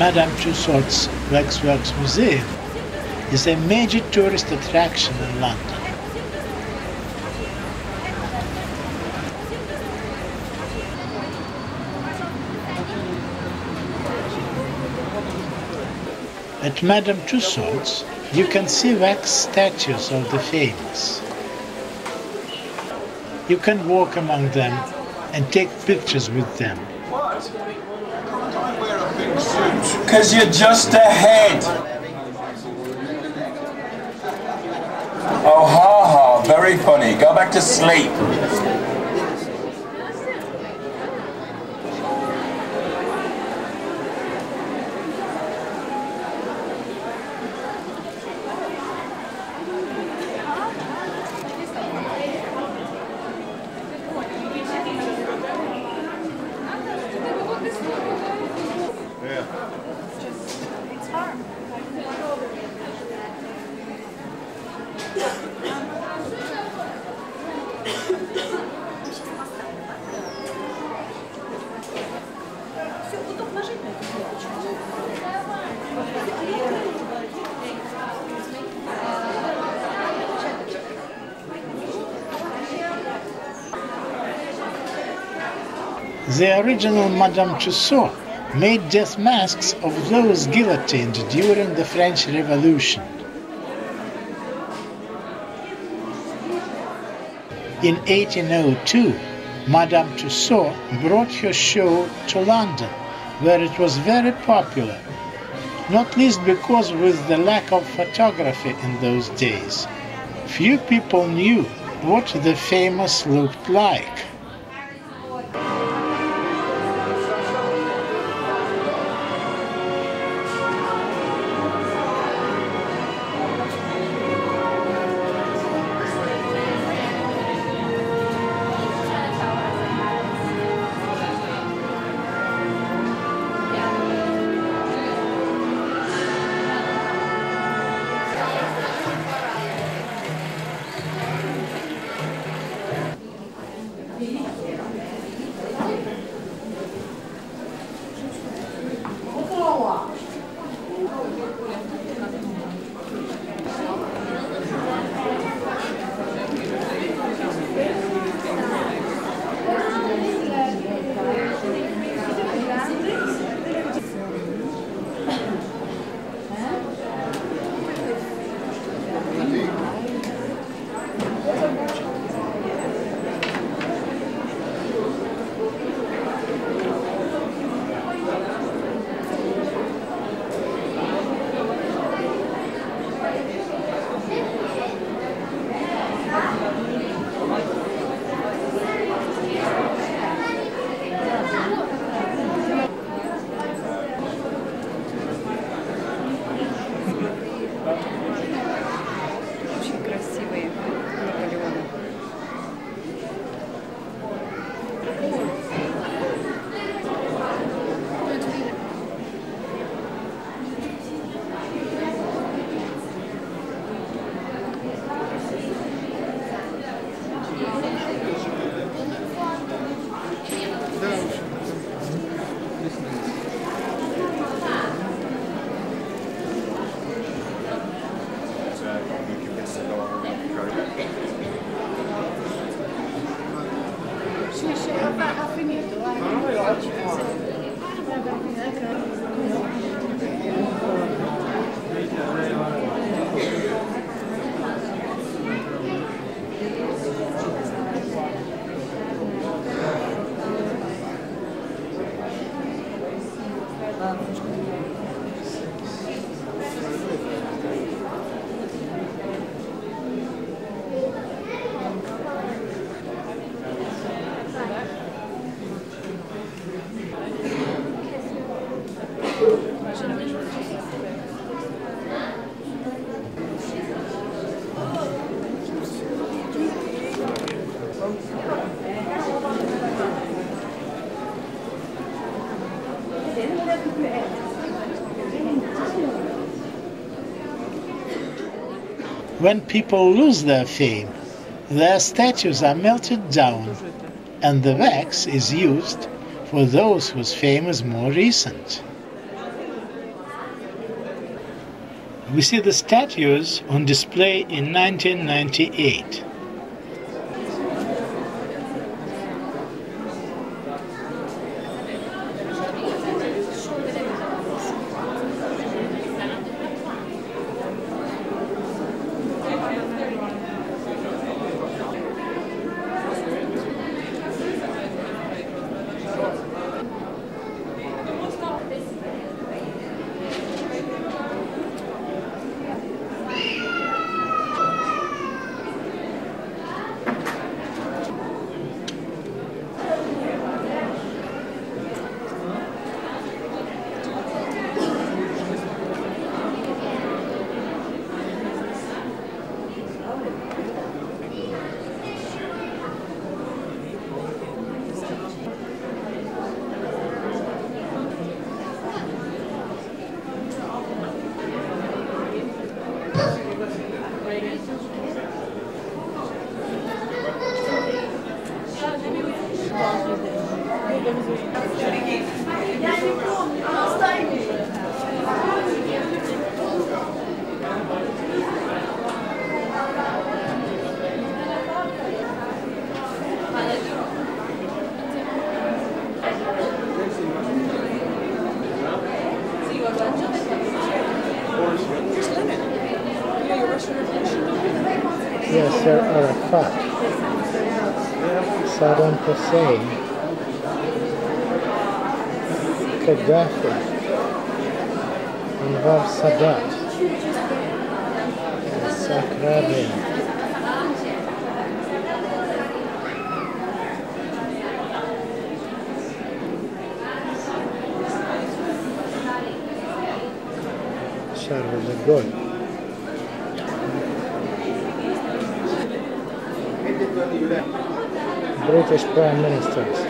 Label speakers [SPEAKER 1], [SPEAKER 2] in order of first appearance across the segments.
[SPEAKER 1] Madame Tussauds Waxworks Museum is a major tourist attraction in London. At Madame Tussauds, you can see wax statues of the famous. You can walk among them and take pictures with them.
[SPEAKER 2] Because you're just ahead. Oh, ha ha, very funny. Go back to sleep.
[SPEAKER 1] The original Madame Tussaud made death masks of those guillotined during the French Revolution. In 1802, Madame Tussaud brought her show to London, where it was very popular, not least because with the lack of photography in those days, few people knew what the famous looked like. when people lose their fame, their statues are melted down, and the wax is used for those whose fame is more recent. We see the statues on display in 1998. Yasser Arafat, Saddam Hussein, Gaddafi, Anwar Sadat, Isaac Rabin, Charles de Gaulle. British Prime Ministers.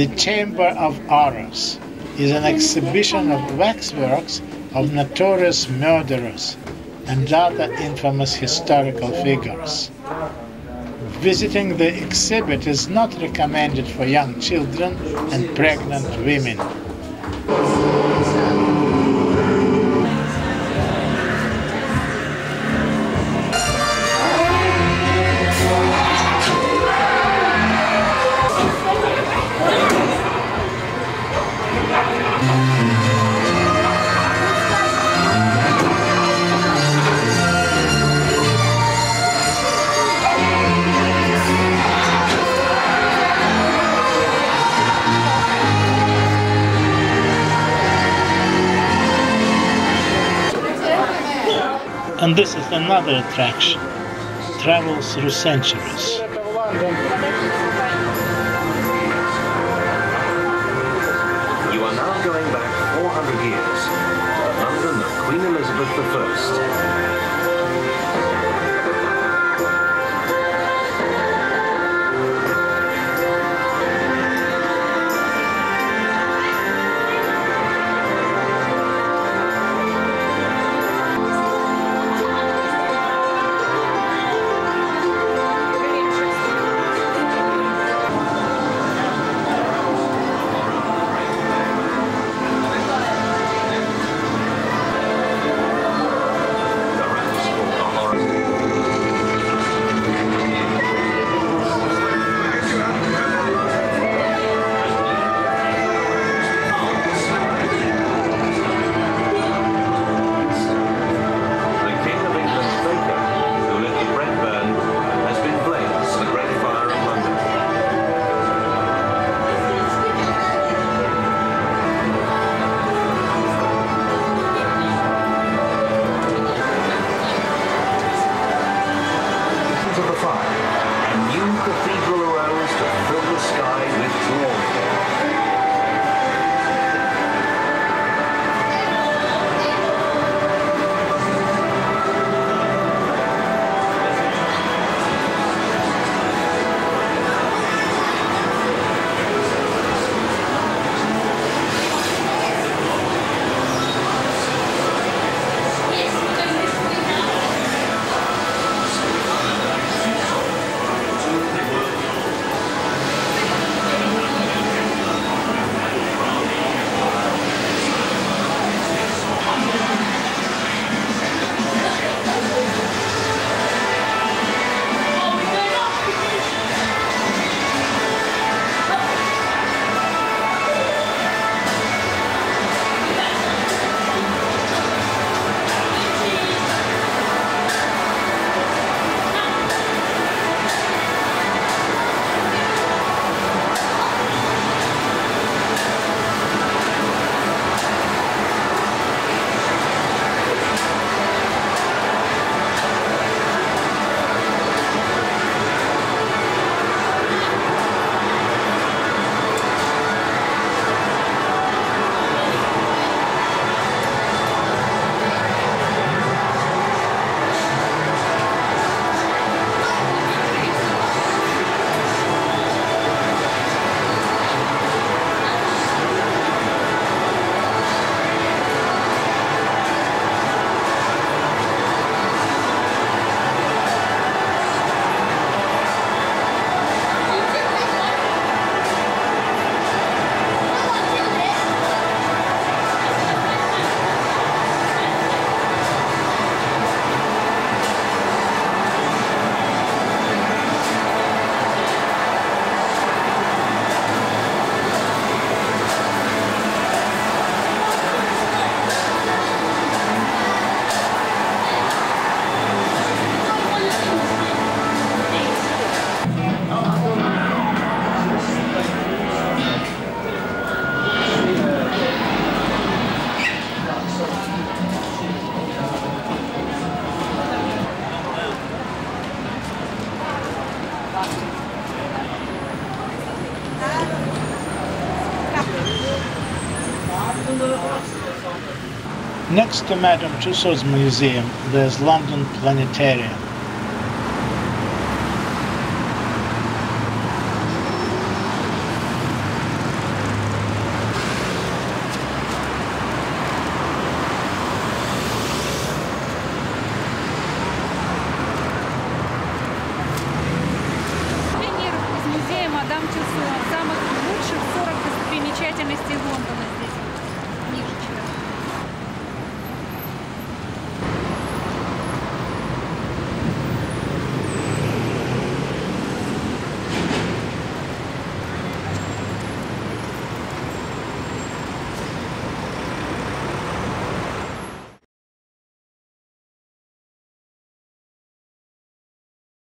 [SPEAKER 1] The Chamber of Horrors is an exhibition of waxworks of notorious murderers and other infamous historical figures. Visiting the exhibit is not recommended for young children and pregnant women. And this is another attraction. Travels through centuries.
[SPEAKER 3] You are now going back 400 years to London of Queen Elizabeth I.
[SPEAKER 1] Next to Madame Tussauds Museum, there's London Planetarium.
[SPEAKER 4] Мадам Тюссо. Самых лучших 40 достопримечательностей Лондона.